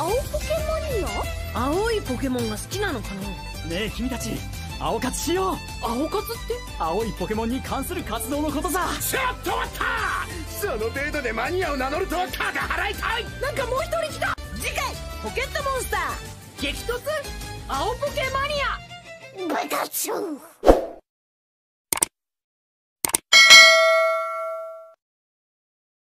青ポケマニア青いポケモンが好きなのかな？ねえ君たち青活しよう。青活って？青いポケモンに関する活動のことさ。ちょっと待った！その程度でマニアを名乗るとはただ払いたい！なんかもう一人来た！次回ポケットモンスター。激突？青ポケマニア。バカチュウ。